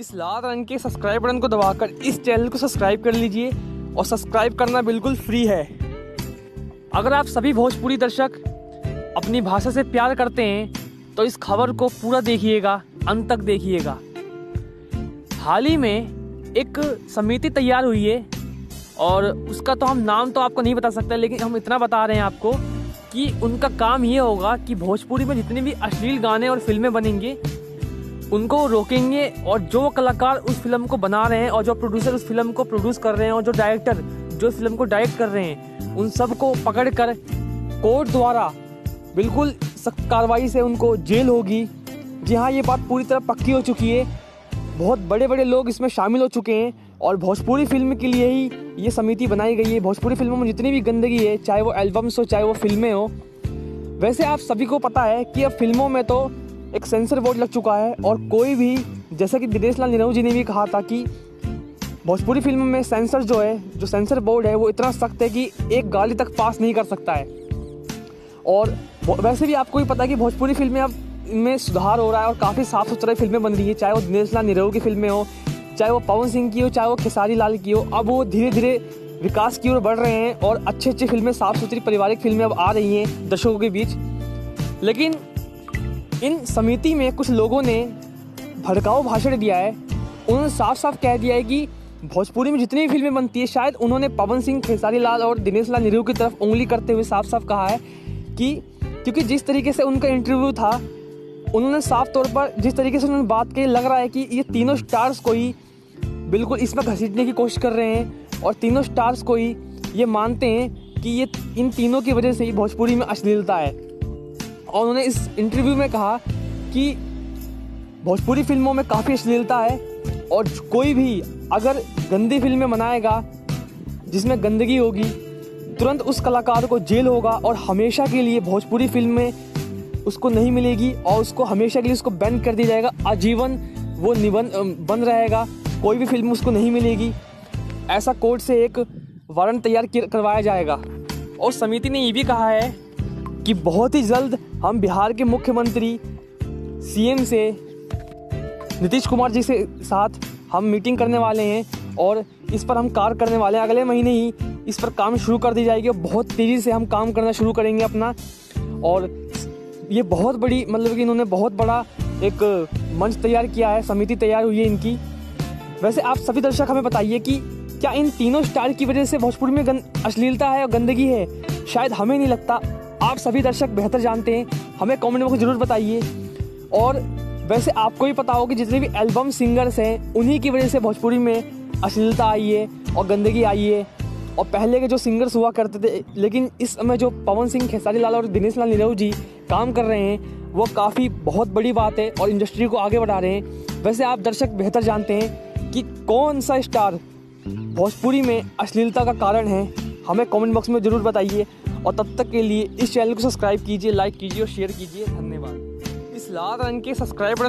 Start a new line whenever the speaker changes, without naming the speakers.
इस लाल रंग के सब्सक्राइब बटन को दबाकर इस चैनल को सब्सक्राइब कर लीजिए और सब्सक्राइब करना बिल्कुल फ्री है। अगर आप सभी भोजपुरी दर्शक अपनी भाषा से प्यार करते हैं तो इस खबर को पूरा देखिएगा, अंत तक देखिएगा। हाल ही में एक समिति तैयार हुई है और उसका तो हम नाम तो आपको नहीं बता सकते, लेकिन हम इतना बता रहे हैं आपको कि उनका काम ये होगा कि भोजपुरी में जितने भी अश्लील गाने और फ़िल्में बनेंगे उनको रोकेंगे और जो कलाकार उस फ़िल्म को बना रहे हैं और जो प्रोड्यूसर उस फ़िल्म को प्रोड्यूस कर रहे हैं और जो डायरेक्टर जो फ़िल्म को डायरेक्ट कर रहे हैं, उन सबको पकड़ कर कोर्ट द्वारा बिल्कुल सख्त कार्रवाई से उनको जेल होगी। जी हाँ ये बात पूरी तरह पक्की हो चुकी है। बहुत बड़े बड़े लोग इसमें शामिल हो चुके हैं और भोजपुरी फ़िल्म के लिए ही ये समिति बनाई गई है। भोजपुरी फ़िल्मों में जितनी भी गंदगी है, चाहे वो एल्बम्स हो, चाहे वो फ़िल्में हो, वैसे आप सभी को पता है कि अब फ़िल्मों में तो एक सेंसर बोर्ड लग चुका है और कोई भी, जैसा कि दिनेश लाल निरहू जी ने भी कहा था कि भोजपुरी फ़िल्म में सेंसर जो है, जो सेंसर बोर्ड है, वो इतना सख्त है कि एक गाली तक पास नहीं कर सकता है। और वैसे भी आपको भी पता है कि भोजपुरी फ़िल्में अब इनमें सुधार हो रहा है और काफ़ी साफ़ सुथरा फ़िल्में बन रही है, चाहे वो दिनेश लाल निरहू की फ़िल्में हो, चाहे वो पवन सिंह की हो, चाहे वो खेसारी लाल की हो, अब वो धीरे धीरे विकास की ओर बढ़ रहे हैं और अच्छी अच्छी फ़िल्में साफ़ सुथरी पारिवारिक फ़िल्में अब आ रही हैं दर्शकों के बीच। लेकिन इन समिति में कुछ लोगों ने भड़काऊ भाषण दिया है। उन्होंने साफ़ साफ़ कह दिया है कि भोजपुरी में जितनी भी फ़िल्में बनती है, शायद उन्होंने पवन सिंह, खेसारी लाल और दिनेश लाल नेहरू की तरफ़ उंगली करते हुए साफ़ साफ़ कहा है कि क्योंकि जिस तरीके से उनका इंटरव्यू था, उन्होंने साफ़ तौर पर जिस तरीके से उन्होंने बात की लग रहा है कि ये तीनों स्टार्स को ही बिल्कुल इसमें घसीटने की कोशिश कर रहे हैं और तीनों स्टार्स को ही ये मानते हैं कि ये इन तीनों की वजह से ही भोजपुरी में अश्लीलता है। और उन्होंने इस इंटरव्यू में कहा कि भोजपुरी फ़िल्मों में काफ़ी अश्लीलता है और कोई भी अगर गंदी फ़िल्में बनाएगा जिसमें गंदगी होगी, तुरंत उस कलाकार को जेल होगा और हमेशा के लिए भोजपुरी फ़िल्म में उसको नहीं मिलेगी और उसको हमेशा के लिए उसको बैन कर दिया जाएगा। आजीवन वो निबंध बंद रहेगा, कोई भी फ़िल्म उसको नहीं मिलेगी। ऐसा कोर्ट से एक वारंट तैयार करवाया जाएगा। और समिति ने ये भी कहा है कि बहुत ही जल्द हम बिहार के मुख्यमंत्री, सीएम से, नीतीश कुमार जी से साथ हम मीटिंग करने वाले हैं और इस पर हम कार्य करने वाले हैं। अगले महीने ही इस पर काम शुरू कर दी जाएगी बहुत तेज़ी से हम काम करना शुरू करेंगे अपना। और ये बहुत बड़ी मतलब कि इन्होंने बहुत बड़ा एक मंच तैयार किया है, समिति तैयार हुई है इनकी। वैसे आप सभी दर्शक हमें बताइए कि क्या इन तीनों स्टार की वजह से भोजपुर में अश्लीलता है और गंदगी है? शायद हमें नहीं लगता। आप सभी दर्शक बेहतर जानते हैं, हमें कमेंट बॉक्स ज़रूर बताइए। और वैसे आपको ही पता होगा कि जितने भी एल्बम सिंगर्स हैं, उन्हीं की वजह से भोजपुरी में अश्लीलता आई है और गंदगी आई है। और पहले के जो सिंगर्स हुआ करते थे, लेकिन इस समय जो पवन सिंह, खेसारी लाल और दिनेश लाल निरहू जी काम कर रहे हैं, वो काफ़ी बहुत बड़ी बात है और इंडस्ट्री को आगे बढ़ा रहे हैं। वैसे आप दर्शक बेहतर जानते हैं कि कौन सा स्टार भोजपुरी में अश्लीलता का कारण है, हमें कमेंट बॉक्स में ज़रूर बताइए। और तब तक के लिए इस चैनल को सब्सक्राइब कीजिए लाइक कीजिए और शेयर कीजिए। धन्यवाद। इस लाल रंग के सब्सक्राइब